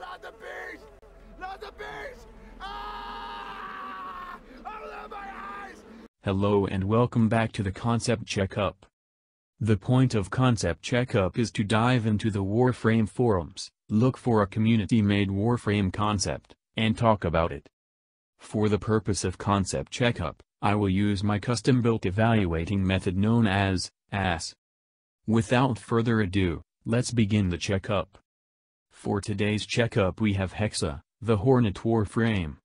not the beast! Not the beast! Ah! My eyes! Hello and welcome back to the Concept Checkup. The point of Concept Checkup is to dive into the Warframe forums, look for a community-made Warframe concept, and talk about it. For the purpose of Concept Checkup, I will use my custom-built evaluating method known as AS. Without further ado, let's begin the checkup. For today's checkup we have Hexa, the Hornet Warframe.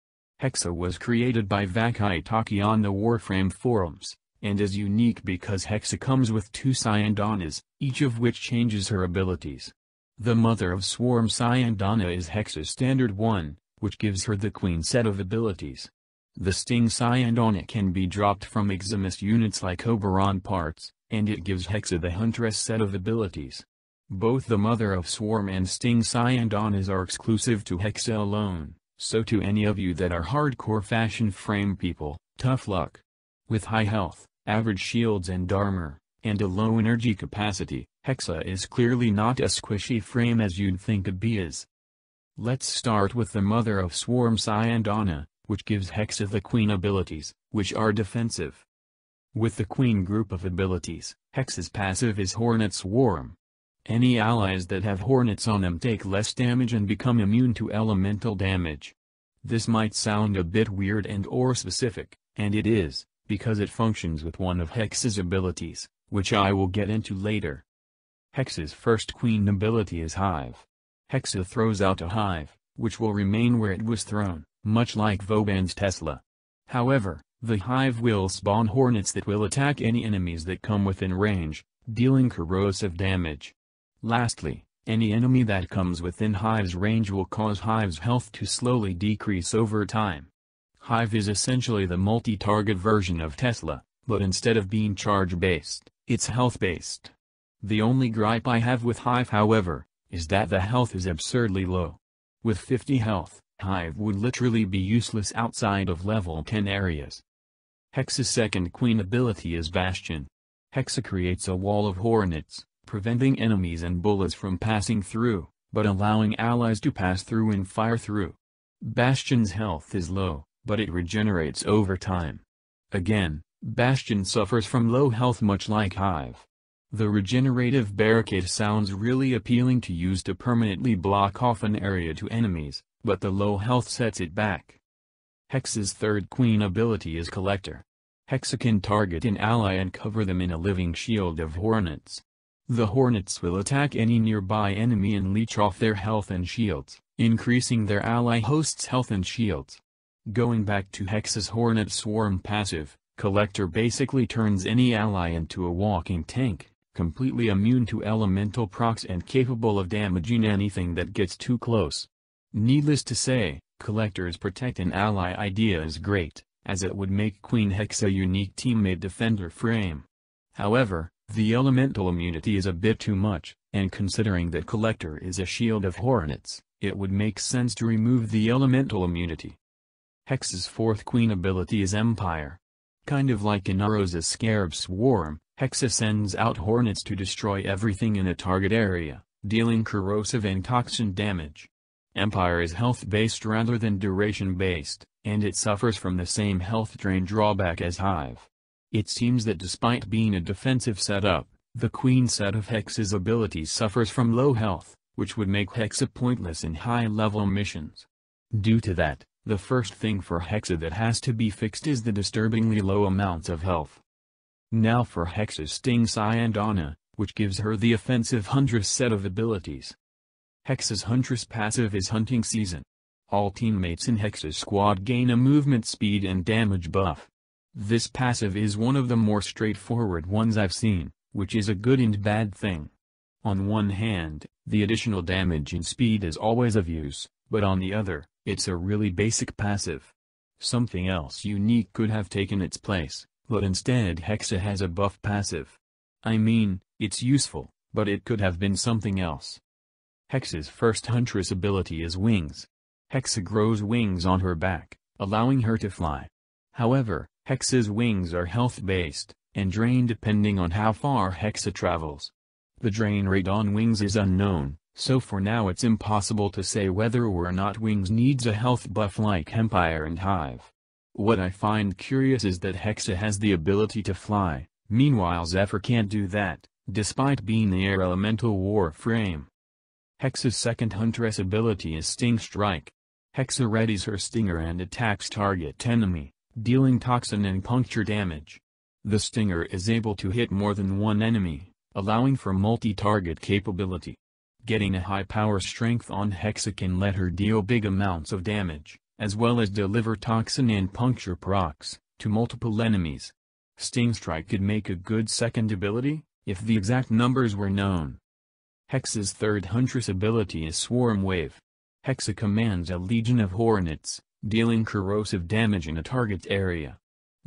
Hexa was created by Vakaitaki on the Warframe forums, and is unique because Hexa comes with two Syandanas, each of which changes her abilities. The Mother of Swarm Syandana is Hexa's standard one, which gives her the Queen set of abilities. The Sting Syandana can be dropped from Eximus units like Oberon parts, and it gives Hexa the Huntress set of abilities. Both the Mother of Swarm and Sting Syandanas are exclusive to Hexa alone, so to any of you that are hardcore fashion frame people, tough luck. With high health, average shields and armor, and a low energy capacity, Hexa is clearly not a squishy frame as you'd think it be is. Let's start with the Mother of Swarm Syandana, which gives Hexa the Queen abilities, which are defensive. With the Queen group of abilities, Hexa's passive is Hornet Swarm. Any allies that have Hornets on them take less damage and become immune to elemental damage. This might sound a bit weird and or specific, and it is, because it functions with one of Hexa's abilities, which I will get into later. Hexa's first queen ability is Hive. Hexa throws out a hive, which will remain where it was thrown, much like Vauban's Tesla. However, the hive will spawn hornets that will attack any enemies that come within range, dealing corrosive damage. Lastly, any enemy that comes within Hive's range will cause Hive's health to slowly decrease over time. Hive is essentially the multi-target version of Tesla, but instead of being charge-based, it's health-based. The only gripe I have with Hive however, is that the health is absurdly low. With 50 health, Hive would literally be useless outside of level 10 areas. Hexa's second queen ability is Bastion. Hexa creates a wall of hornets, preventing enemies and bullets from passing through, but allowing allies to pass through and fire through. Bastion's health is low, but it regenerates over time. Again, Bastion suffers from low health much like Hive. The regenerative barricade sounds really appealing to use to permanently block off an area to enemies, but the low health sets it back. Hex's third queen ability is Collector. Hexa can target an ally and cover them in a living shield of hornets. The hornets will attack any nearby enemy and leech off their health and shields, increasing their ally host's health and shields. Going back to Hex's hornet swarm passive, Collector basically turns any ally into a walking tank completely immune to elemental procs and capable of damaging anything that gets too close. Needless to say, Collector's protect an ally idea is great, as it would make Queen Hex a unique teammate defender frame. However, the elemental immunity is a bit too much, and considering that Collector is a shield of hornets, it would make sense to remove the elemental immunity. Hex's fourth queen ability is Empire. Kind of like Inaros' Scarab Swarm, Hexa sends out hornets to destroy everything in a target area, dealing corrosive and toxin damage. Empire is health-based rather than duration-based, and it suffers from the same health drain drawback as Hive. It seems that despite being a defensive setup, the Queen set of Hexa's abilities suffers from low health, which would make Hexa pointless in high-level missions. Due to that, the first thing for Hexa that has to be fixed is the disturbingly low amounts of health. Now for Hexa's Sting Syandana, which gives her the offensive Huntress set of abilities. Hexa's Huntress passive is Hunting Season. All teammates in Hexa's squad gain a movement speed and damage buff. This passive is one of the more straightforward ones I've seen, which is a good and bad thing. On one hand, the additional damage and speed is always of use, but on the other, it's a really basic passive. Something else unique could have taken its place but instead Hexa has a buff passive. I mean, it's useful, but it could have been something else. Hexa's first Huntress ability is Wings. Hexa grows wings on her back, allowing her to fly. However, Hexa's wings are health-based, and drain depending on how far Hexa travels. The drain rate on wings is unknown, So for now it's impossible to say whether or not Wings needs a health buff like Empire and Hive. What I find curious is that Hexa has the ability to fly, meanwhile Zephyr can't do that, despite being the air elemental warframe. Hexa's second Huntress ability is Sting Strike. Hexa readies her stinger and attacks target enemy, dealing toxin and puncture damage. The stinger is able to hit more than one enemy, allowing for multi-target capability. Getting a high power strength on Hexa can let her deal big amounts of damage as well as deliver toxin and puncture procs, to multiple enemies. Sting Strike could make a good second ability, if the exact numbers were known. Hexa's third Huntress ability is Swarm Wave. Hexa commands a legion of hornets, dealing corrosive damage in a target area.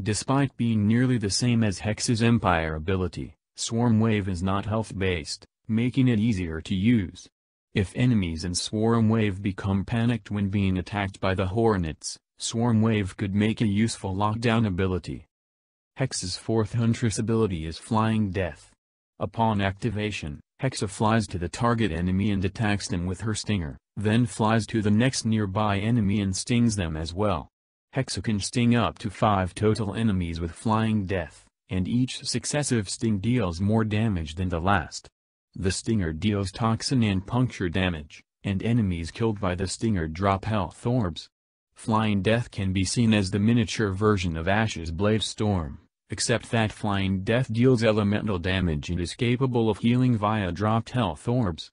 Despite being nearly the same as Hex's Empire ability, Swarm Wave is not health-based, making it easier to use. If enemies in Swarm Wave become panicked when being attacked by the Hornets, Swarm Wave could make a useful lockdown ability. Hex's fourth Huntress ability is Flying Death. Upon activation, Hexa flies to the target enemy and attacks them with her stinger, then flies to the next nearby enemy and stings them as well. Hexa can sting up to 5 total enemies with Flying Death, and each successive sting deals more damage than the last. The stinger deals toxin and puncture damage, and enemies killed by the stinger drop health orbs. Flying Death can be seen as the miniature version of Ash's Blade Storm, except that Flying Death deals elemental damage and is capable of healing via dropped health orbs.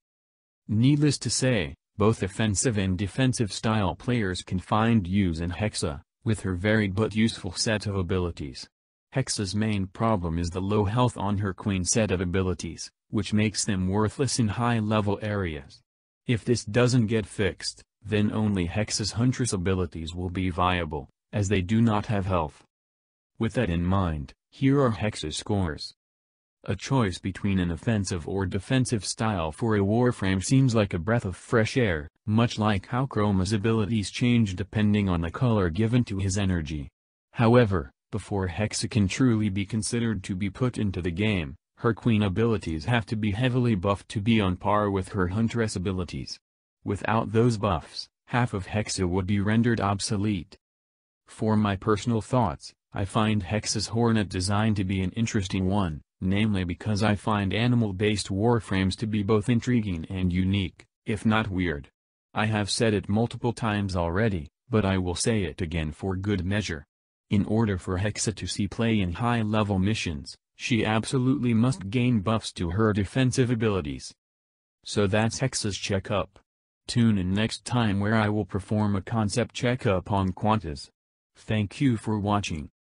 Needless to say, both offensive and defensive style players can find use in Hexa, with her varied but useful set of abilities. Hexa's main problem is the low health on her queen set of abilities, which makes them worthless in high-level areas. If this doesn't get fixed, then only Hexa's Huntress abilities will be viable, as they do not have health. With that in mind, here are Hexa's scores. A choice between an offensive or defensive style for a warframe seems like a breath of fresh air, much like how Chroma's abilities change depending on the color given to his energy. However, before Hexa can truly be considered to be put into the game, her queen abilities have to be heavily buffed to be on par with her huntress abilities. Without those buffs, half of Hexa would be rendered obsolete. For my personal thoughts, I find Hexa's Hornet design to be an interesting one, namely because I find animal-based warframes to be both intriguing and unique, if not weird. I have said it multiple times already, but I will say it again for good measure. In order for Hexa to see play in high-level missions, she absolutely must gain buffs to her defensive abilities. So that's Hexa's checkup. Tune in next time where I will perform a concept checkup on Quantas. Thank you for watching.